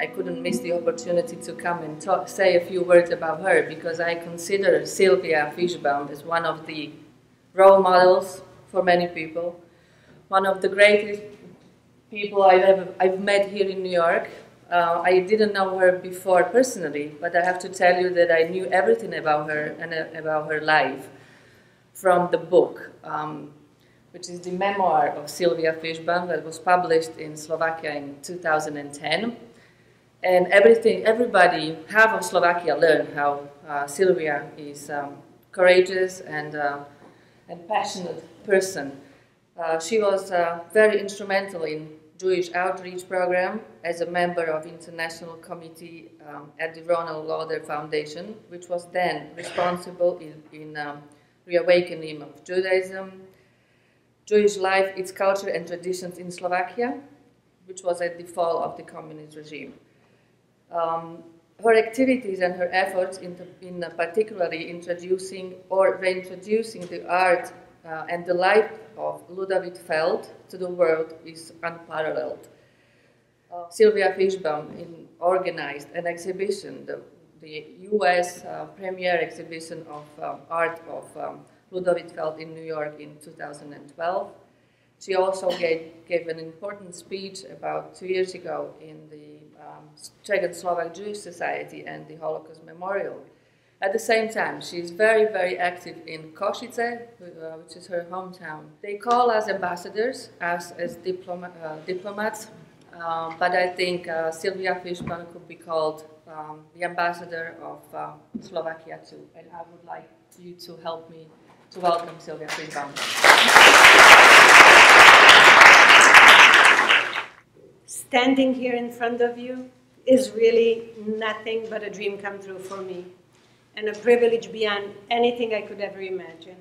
I couldn't miss the opportunity to come and talk, say a few words about her because I consider Silvia Fishbaum as one of the role models for many people, one of the greatest people I've ever I've met here in New York. Uh, I didn't know her before personally, but I have to tell you that I knew everything about her and uh, about her life from the book, um, which is the memoir of Silvia Fishbaum that was published in Slovakia in 2010. And everything, everybody, half of Slovakia learned how uh, Silvia is um, courageous and, uh, and passionate person. Uh, she was uh, very instrumental in Jewish outreach program as a member of international committee um, at the Ronald Lauder Foundation, which was then responsible in, in um, reawakening of Judaism, Jewish life, its culture and traditions in Slovakia, which was at the fall of the communist regime. Um, her activities and her efforts in, the, in particularly introducing or reintroducing the art uh, and the life of Ludovit Feld to the world is unparalleled. Uh, Silvia Fishbaum in, organized an exhibition, the, the US uh, premiere exhibition of um, art of um, Ludovit Feld in New York in 2012. She also gave, gave an important speech about two years ago in the um, Czech Slovak Jewish Society and the Holocaust Memorial at the same time, she's very, very active in Košice, uh, which is her hometown. They call us ambassadors, us as diploma, uh, diplomats, um, but I think uh, Silvia Fishbaum could be called um, the ambassador of uh, Slovakia too. And I would like you to help me to welcome Silvia Fishbaum. Standing here in front of you is really nothing but a dream come true for me and a privilege beyond anything I could ever imagine.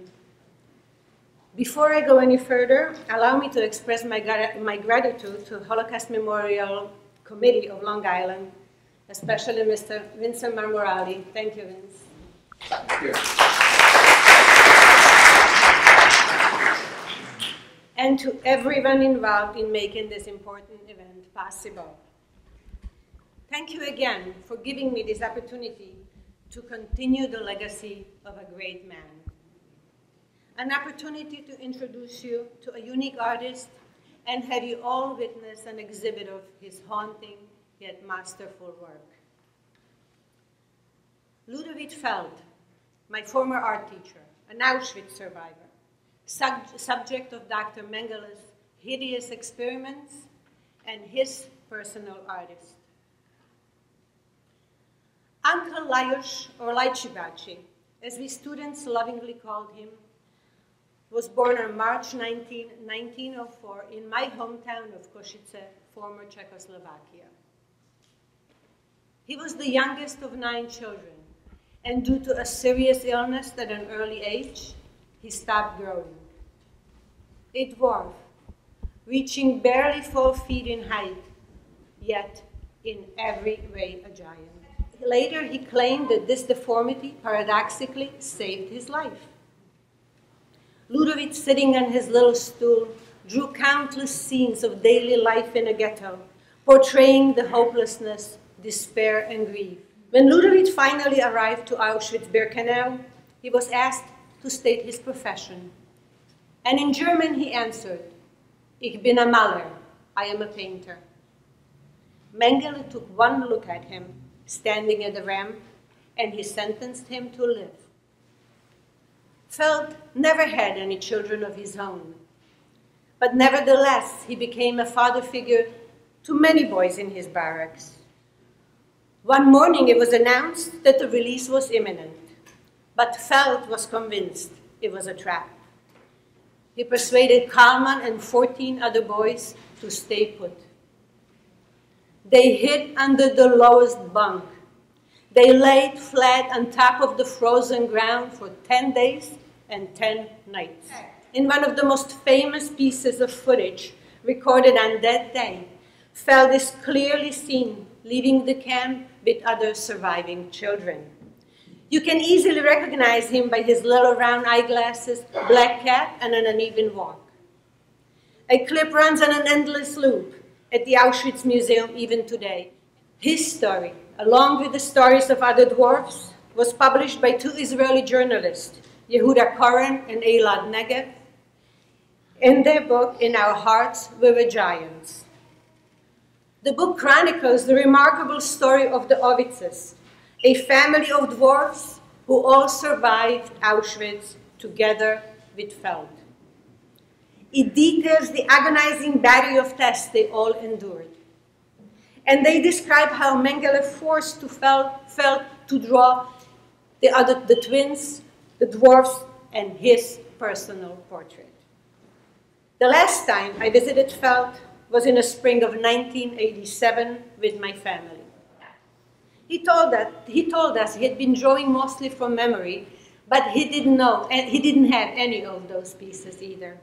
Before I go any further, allow me to express my, my gratitude to Holocaust Memorial Committee of Long Island, especially Mr. Vincent Marmorali. Thank you, Vince. Thank you. To everyone involved in making this important event possible. Thank you again for giving me this opportunity to continue the legacy of a great man. An opportunity to introduce you to a unique artist and have you all witness an exhibit of his haunting yet masterful work. Ludovit Feld, my former art teacher, an Auschwitz survivor, sub subject of Dr. Mengele's hideous experiments, and his personal artist. Uncle Lajos, or Lajcibaci, as we students lovingly called him, was born on March 19, 1904 in my hometown of Košice, former Czechoslovakia. He was the youngest of nine children, and due to a serious illness at an early age, he stopped growing. A dwarf, reaching barely four feet in height, yet in every way a giant. Later, he claimed that this deformity paradoxically saved his life. Ludovit, sitting on his little stool, drew countless scenes of daily life in a ghetto, portraying the hopelessness, despair, and grief. When Ludovit finally arrived to Auschwitz-Birkenau, he was asked to state his profession. And in German he answered, Ich bin a Maler, I am a painter. Mengele took one look at him standing at the ramp, and he sentenced him to live. Feld never had any children of his own, but nevertheless, he became a father figure to many boys in his barracks. One morning, it was announced that the release was imminent, but Feld was convinced it was a trap. He persuaded Kalman and 14 other boys to stay put. They hid under the lowest bunk. They laid flat on top of the frozen ground for 10 days and 10 nights. In one of the most famous pieces of footage recorded on that day, Feld is clearly seen leaving the camp with other surviving children. You can easily recognize him by his little round eyeglasses, black cap, and an uneven walk. A clip runs on an endless loop, at the Auschwitz Museum even today. His story, along with the stories of other dwarfs, was published by two Israeli journalists, Yehuda Koren and Eilat Negev, in their book, In Our Hearts We Were Giants. The book chronicles the remarkable story of the Ovitzes, a family of dwarfs who all survived Auschwitz together with Feld. It details the agonizing battery of tests they all endured. And they describe how Mengele forced to Feld, Feld to draw the, other, the twins, the dwarfs, and his personal portrait. The last time I visited Feld was in the spring of 1987 with my family. He told, that, he told us he had been drawing mostly from memory, but he didn't know, and he didn't have any of those pieces either.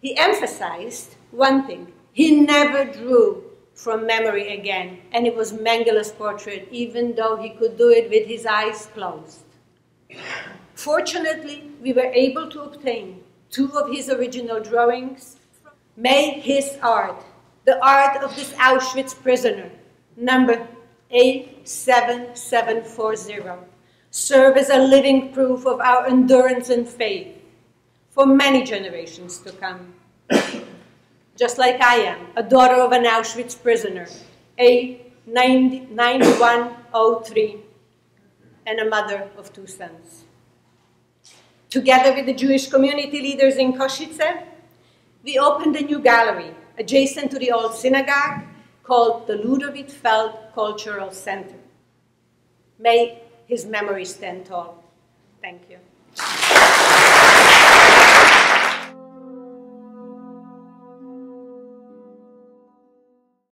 He emphasized one thing. He never drew from memory again, and it was Mengele's portrait, even though he could do it with his eyes closed. Fortunately, we were able to obtain two of his original drawings. May his art, the art of this Auschwitz prisoner, number A7740, serve as a living proof of our endurance and faith for many generations to come. Just like I am, a daughter of an Auschwitz prisoner, A9103, and a mother of two sons. Together with the Jewish community leaders in Košice, we opened a new gallery adjacent to the old synagogue called the Ludovit Feld Cultural Center. May his memory stand tall. Thank you.